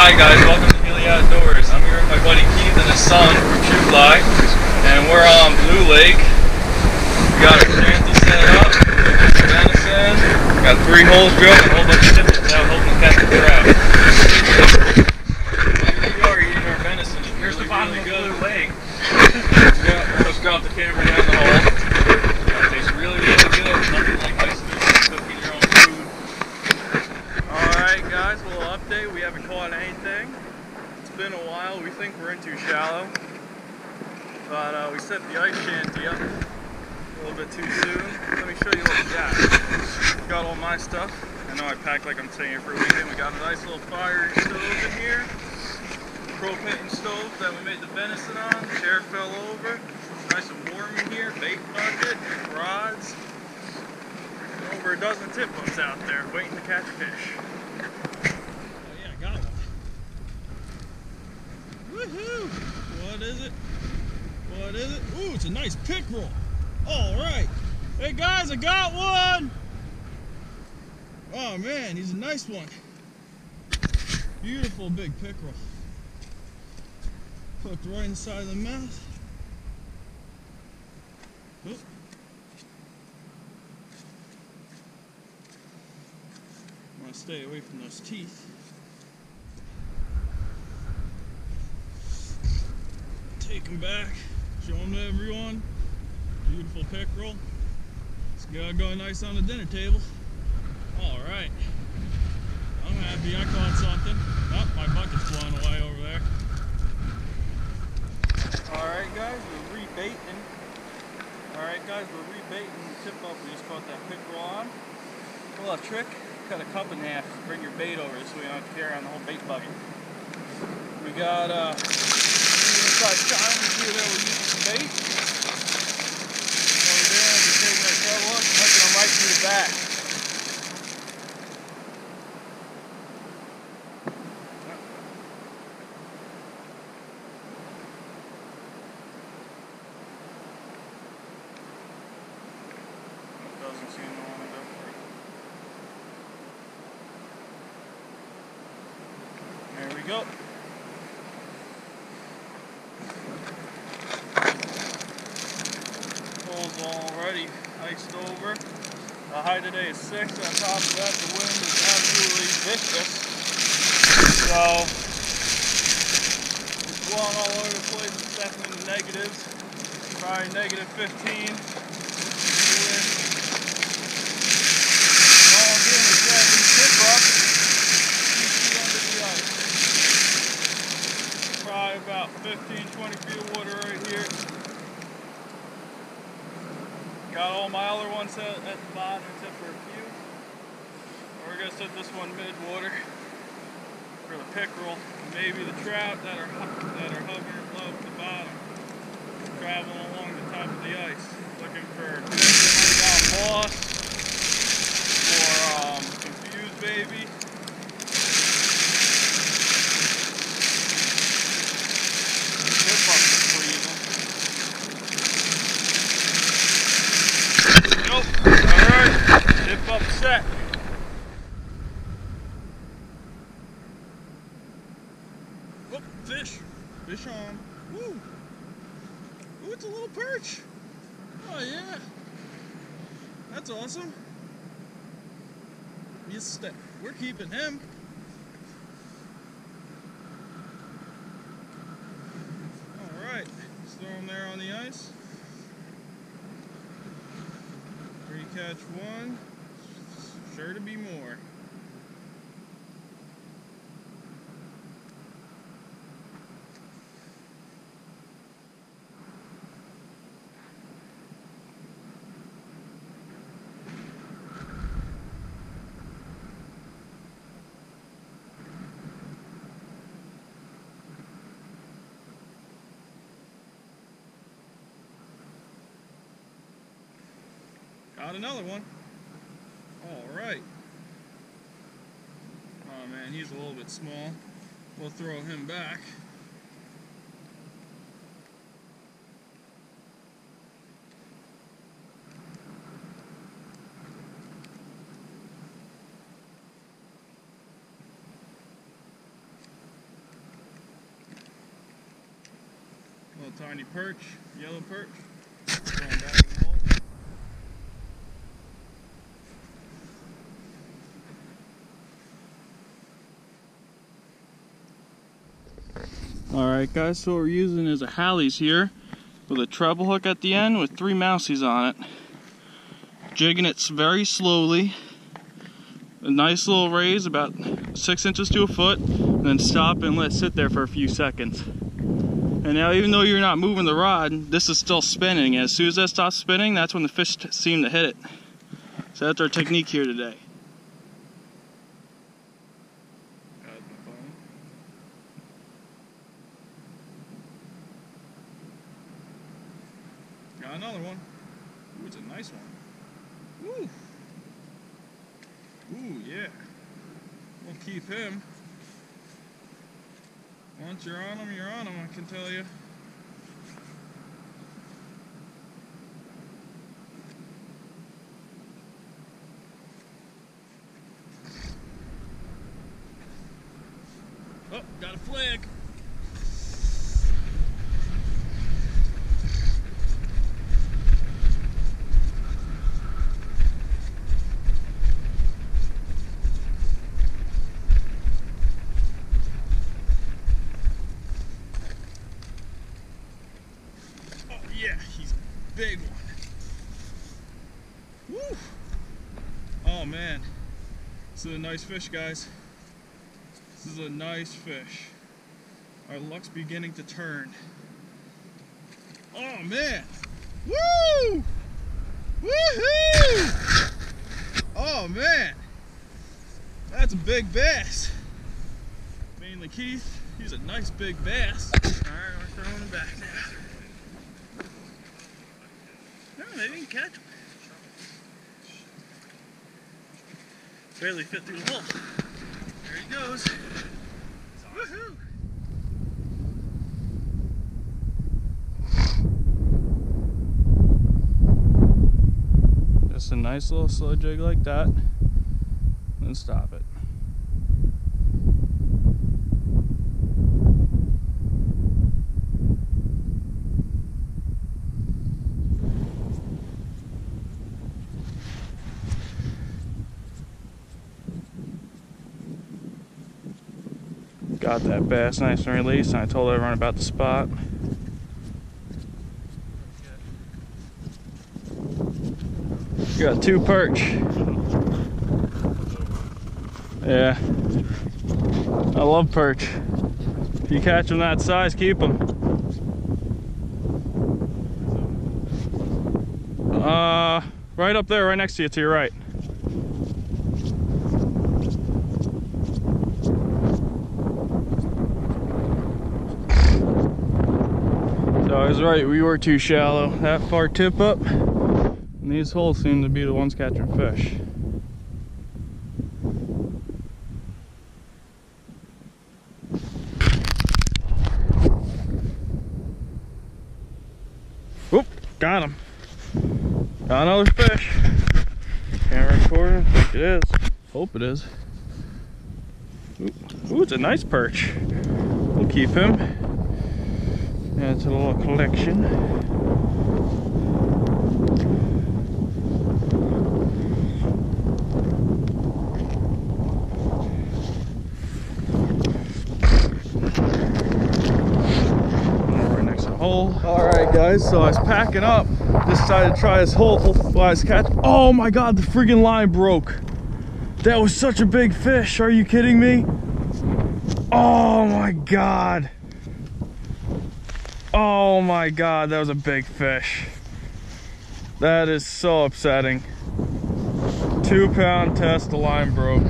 Hi guys, welcome to Healy Outdoors. I'm here with my buddy Keith and his son from True Fly, and we're on Blue Lake. We got our shanty set up, venison, got three holes drilled, and a whole bunch of nipples out hoping to catch a trout. Here we are eating our venison. It's Here's really, the bottom really of good. Blue Lake. Yeah, just drop the camera down the hole. It tastes really, really good. Nothing like ice cream cooking your own food. Alright guys, a little update. We haven't caught anything. It's been a while. We think we're in too shallow. But uh, we set the ice shanty up a little bit too soon. Let me show you what we got. Got all my stuff. I know I packed like I'm staying here for a weekend. We got a nice little fire stove in here propane stove that we made the venison on. Chair fell over. Nice and warm in here. Bait bucket, rods. Over a dozen tip hooks out there waiting to catch fish. Oh yeah, I got one. Woohoo! What is it? What is it? Ooh, it's a nice pickerel. All right. Hey guys, I got one. Oh man, he's a nice one. Beautiful big pickerel. Hooked right inside the mouth. Oop. Want to stay away from those teeth. Take him back. Show him to everyone. Beautiful pickerel. It's gotta go nice on the dinner table. All right. I'm happy I caught something. Oh, my bucket's flowing away over there. Alright guys, we're rebaiting. Alright guys, we're rebaiting the tip up we just caught that pickerel on. A little trick, cut a cup in half, bring your bait over so we don't have to carry on the whole bait bucket. We got uh inside China here that we're using some bait. Over there, we're taking our treble up and hooking them right through the back. Doesn't seem to want to go for it. There we go. Hole's already iced over. The high today is 6. On top of that, the wind is absolutely vicious. So, it's blowing all over the place. It's definitely negatives. Probably negative 15. The wind. All I'm doing is dragging these tip up. feet under the ice. Probably about 15, 20 feet of water right here. Got all my other ones at, at the bottom except for a few. We're gonna set this one mid-water for the pickerel, maybe the trout that are that are hovering above the bottom, traveling along the top of the ice, looking for lost or um, confused baby. Tip up is freezing. Nope. Alright. Tip up set. Oh, fish. Fish on. Woo. Ooh, it's a little perch. Oh, yeah. That's awesome. Step. We're keeping him. All right. Just throw him there on the ice. Three catch one. Sure to be more. Not another one. All right. Oh man, he's a little bit small. We'll throw him back. Little tiny perch, yellow perch. Alright guys, so what we're using is a Hali's here with a treble hook at the end with three mousies on it. Jigging it very slowly. A nice little raise, about six inches to a foot, and then stop and let it sit there for a few seconds. And now even though you're not moving the rod, this is still spinning. As soon as that stops spinning, that's when the fish seem to hit it. So that's our technique here today. Got another one. Ooh, it's a nice one. Ooh. Ooh, yeah. We'll keep him. Once you're on him, you're on him, I can tell you. Oh, got a flag. Oh yeah, he's a big one. Woo! Oh man, this is a nice fish, guys. This is a nice fish. Our luck's beginning to turn. Oh man! Woo! Woohoo! Oh man! That's a big bass. Mainly Keith. He's a nice big bass. Alright, we're throwing him back now. No, they didn't catch him. Barely fit through the hole. There he goes. Woohoo! Just a nice little slow jig like that. Then stop it. Got that bass nice and released, and I told everyone about the spot. Got two perch. Yeah. I love perch. If you catch them that size, keep them. Uh, right up there, right next to you, to your right. Was right, we were too shallow. That far tip up, and these holes seem to be the ones catching fish. Oop, got him. Got another fish. Camera recording, think it is. Hope it is. Ooh, ooh it's a nice perch. We'll keep him. Add to the little collection. Next hole. All right, guys. So I was packing up. Decided to try this hole. Well, I was catch. Oh my God! The freaking line broke. That was such a big fish. Are you kidding me? Oh my God. Oh my god, that was a big fish. That is so upsetting. Two pound test, the line broke.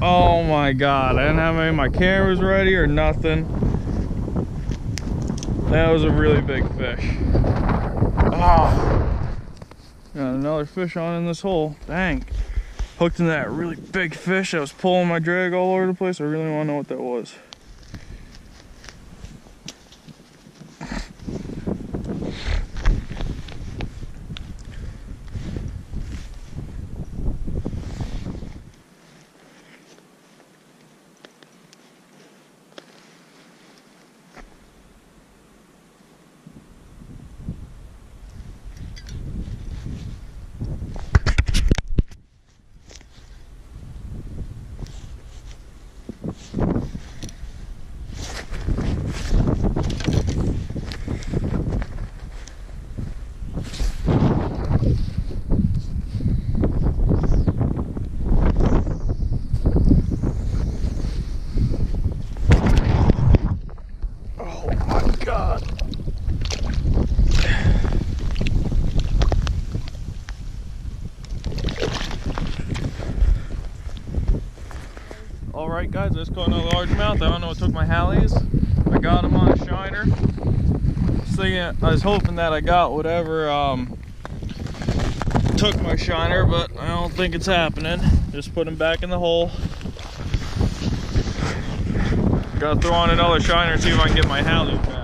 Oh my god, I didn't have any of my cameras ready or nothing. That was a really big fish. Oh. Got another fish on in this hole. Dang. Hooked in that really big fish that was pulling my drag all over the place. I really want to know what that was. All right, guys, let's caught another largemouth. I don't know what took my hallies. I got him on a shiner. I was hoping that I got whatever um, took my shiner, but I don't think it's happening. Just put him back in the hole. Gotta throw on another shiner and see if I can get my hallies back.